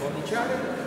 Помічали?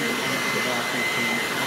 Thank you.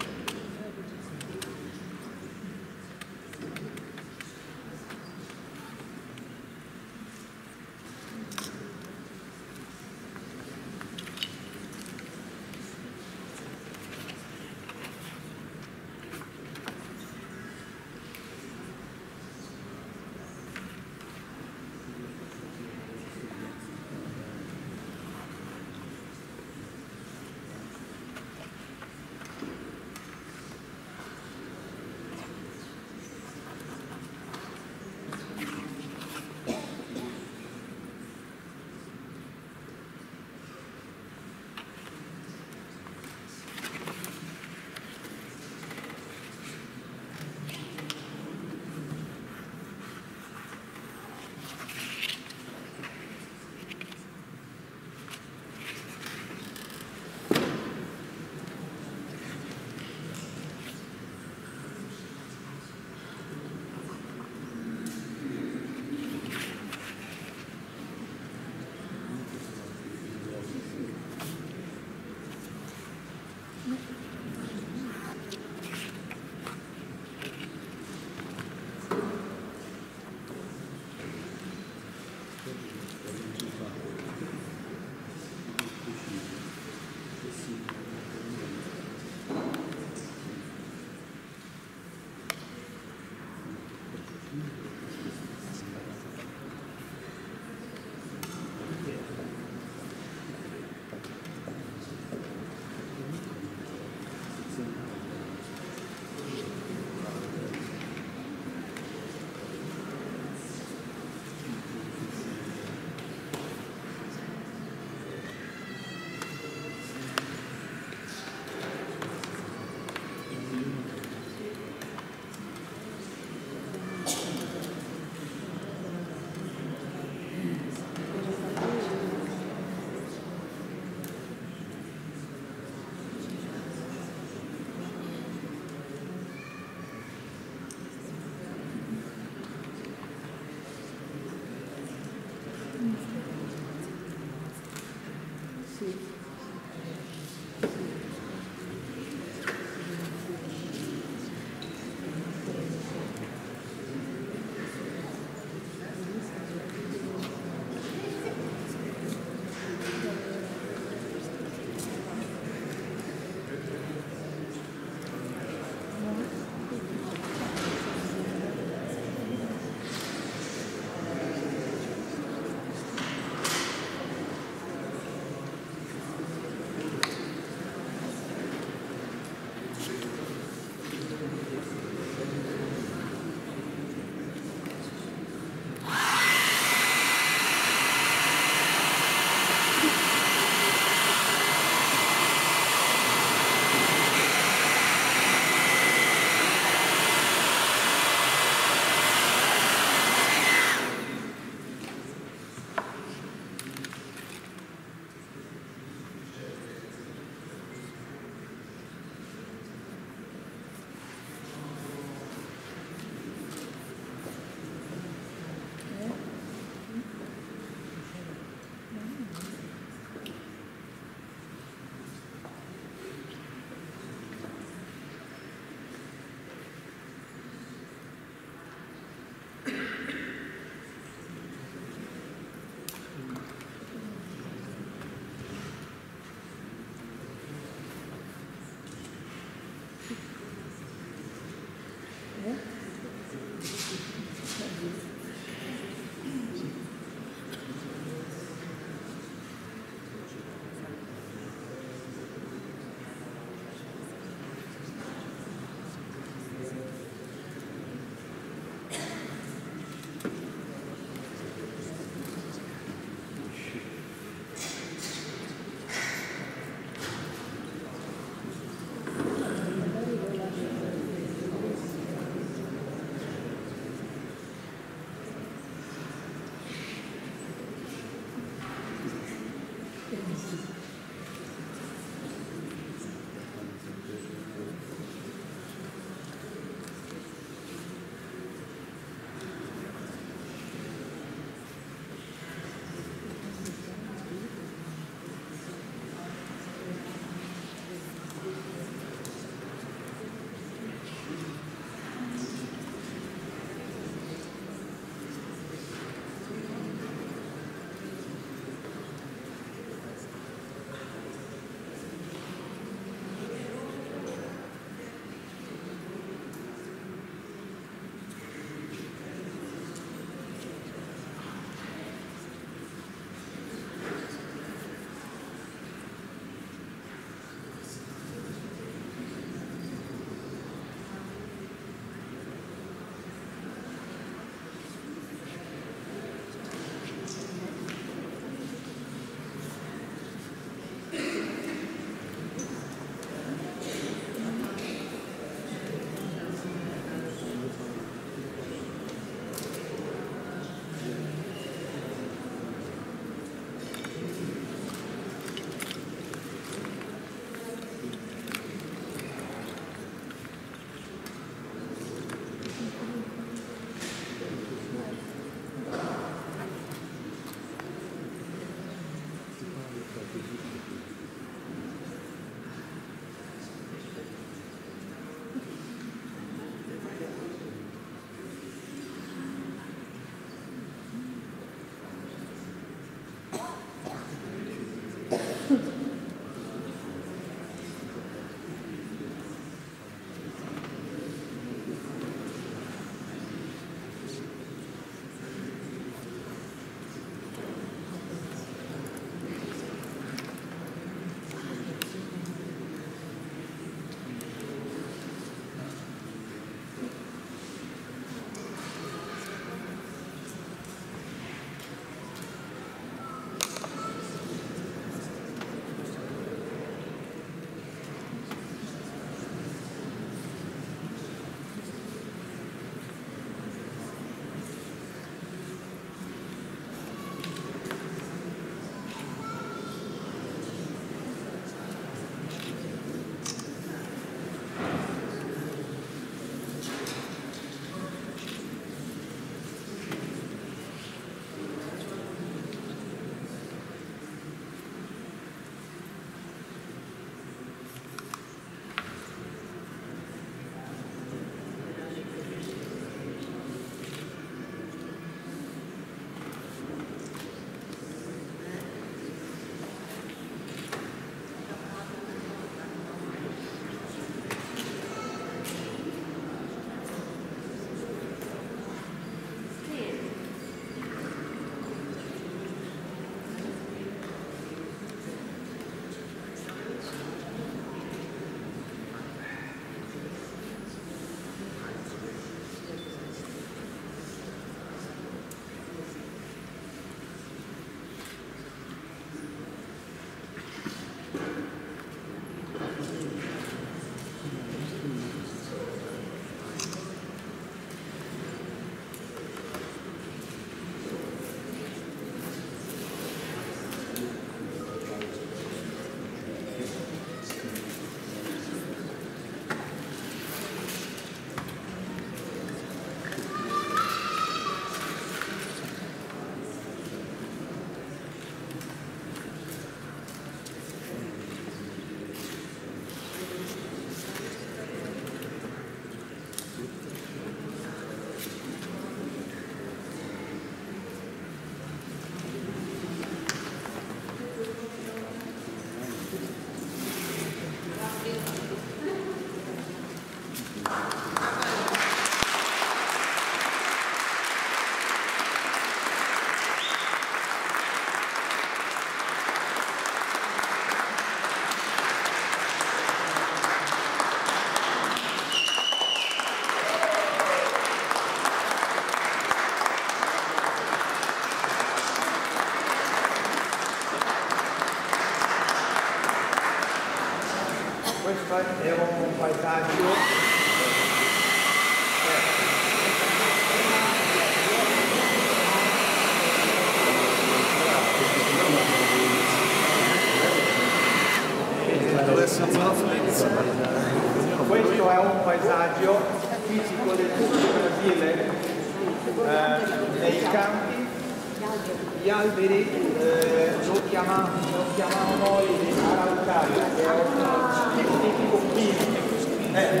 Eh.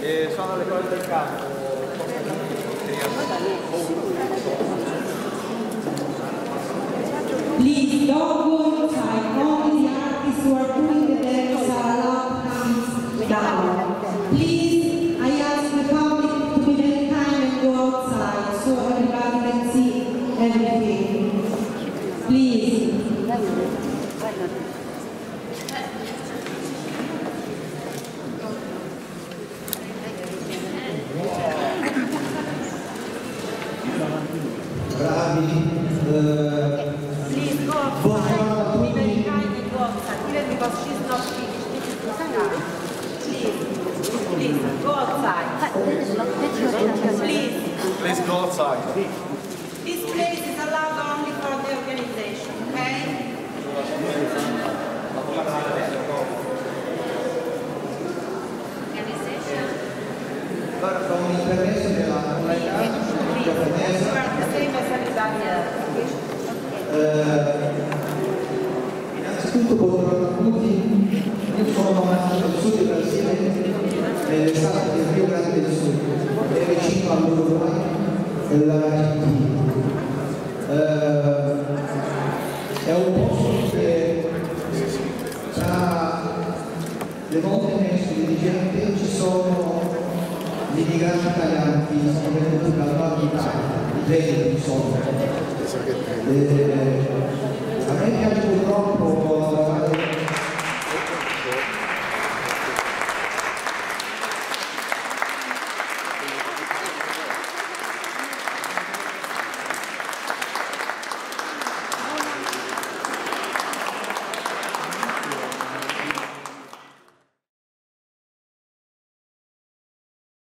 E sono le cose del campo. Lì, dopo, sai, compiti arti su alcuni Allora, con il permesso della comunità giapponese, eh, innanzitutto buongiorno a tutti, io sono Massimo del Sud del Brasile, eh, stato veio do